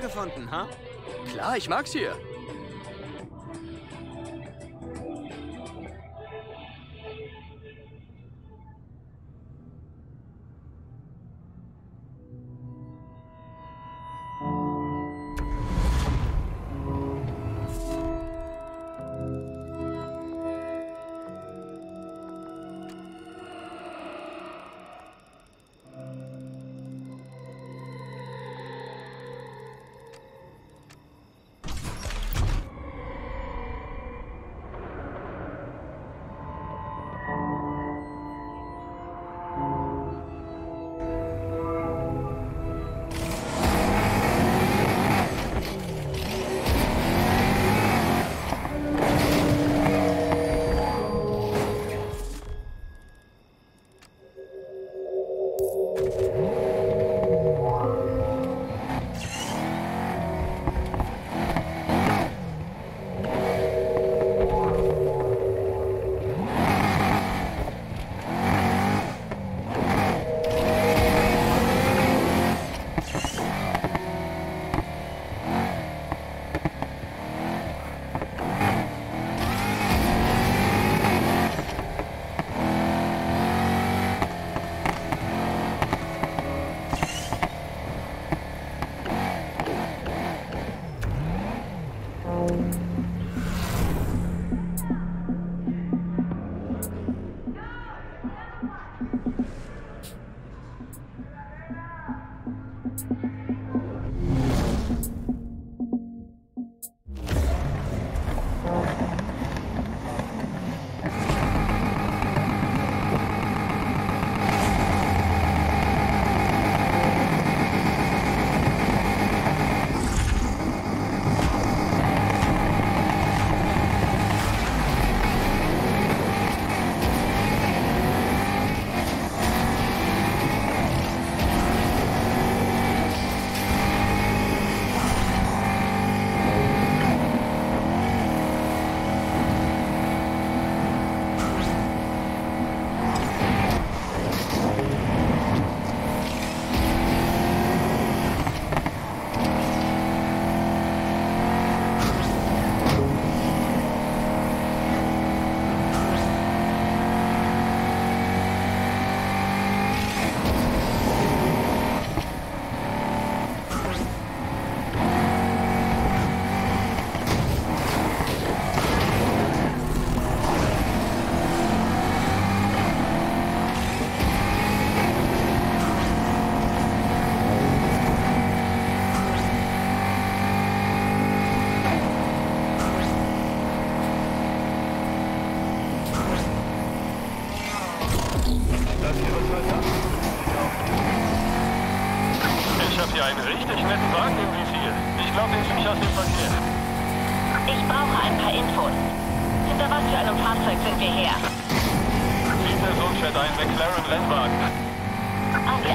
wiedergefunden, ha? Klar, ich mag's hier.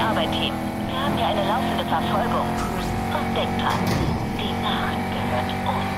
Arbeit, Team. Wir haben hier eine laufende Verfolgung. Und denkt dran, die Nacht gehört uns.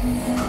Mm-hmm.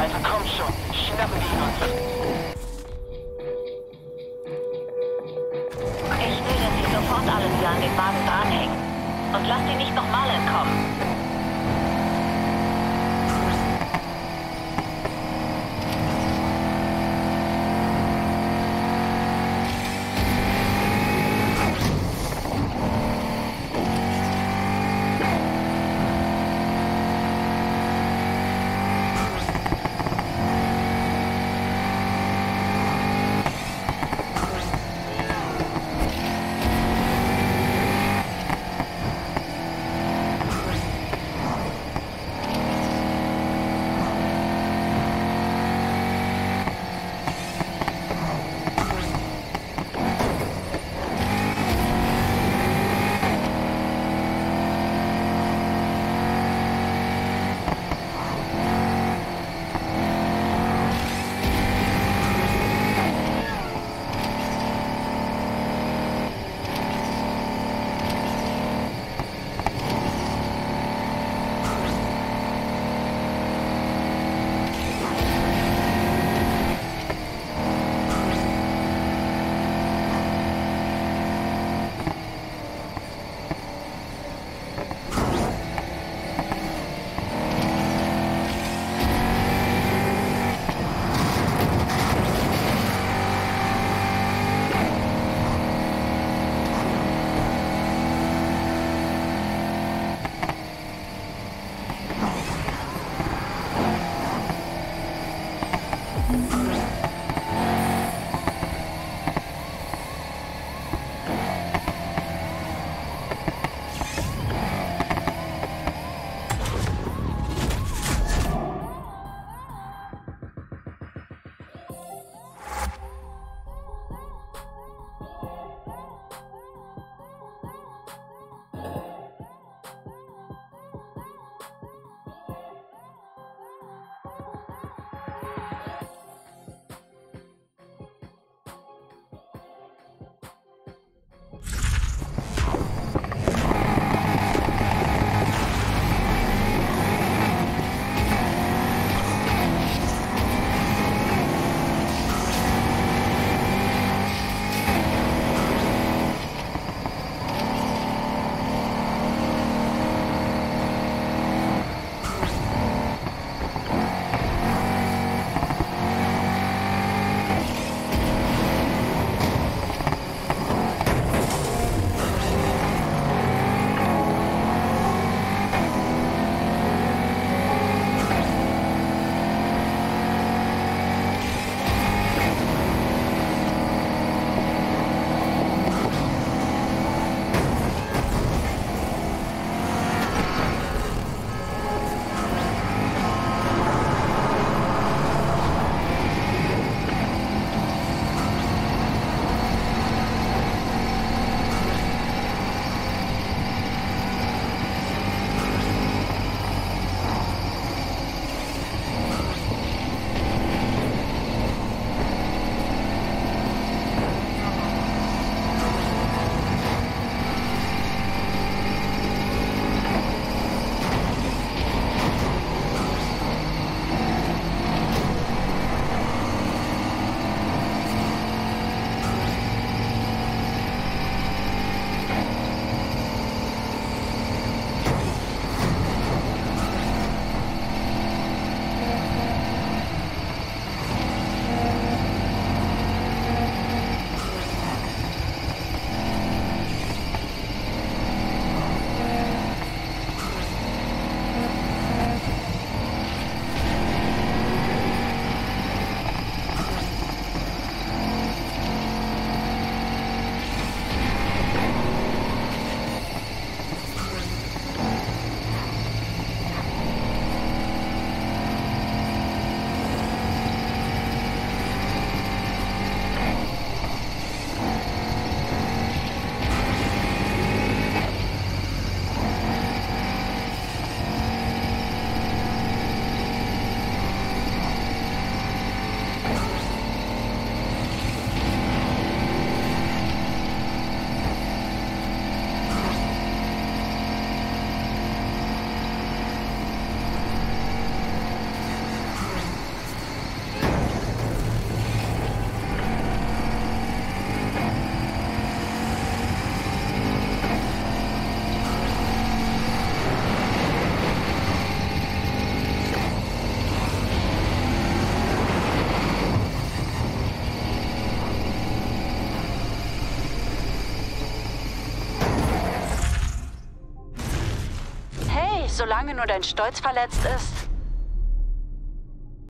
Also komm schon, schnappen wir uns. Ich will, dass Sie sofort alle wieder an den Wagen dranhängen. Und lasst ihn nicht nochmal entkommen. Solange nur dein Stolz verletzt ist,